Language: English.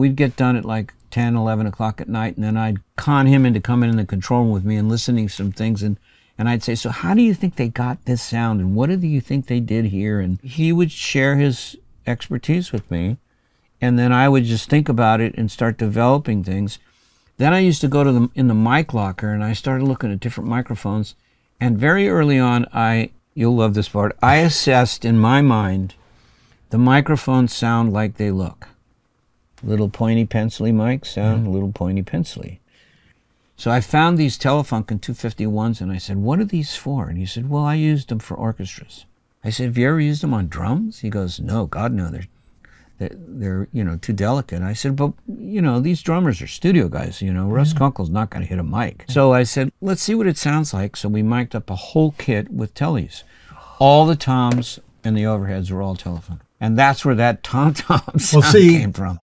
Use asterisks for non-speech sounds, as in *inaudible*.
we'd get done at like 10, 11 o'clock at night, and then I'd con him into coming in the control room with me and listening to some things. And, and I'd say, So, how do you think they got this sound? And what do you think they did here? And he would share his expertise with me. And then I would just think about it and start developing things. Then I used to go to the in the mic locker and I started looking at different microphones. And very early on, I you'll love this part. I assessed in my mind the microphones sound like they look. Little pointy pencily mics sound a little pointy pencily. So I found these Telefunken 251s and I said, What are these for? And he said, Well, I used them for orchestras. I said, Have you ever used them on drums? He goes, No, God, no. They're they're, they're you know too delicate. I said, but you know these drummers are studio guys. You know Russ mm-hmm. Kunkel's not going to hit a mic. So I said, let's see what it sounds like. So we mic'd up a whole kit with tellies. All the toms and the overheads were all Telefunken, and that's where that tom tom *laughs* sound see, came from.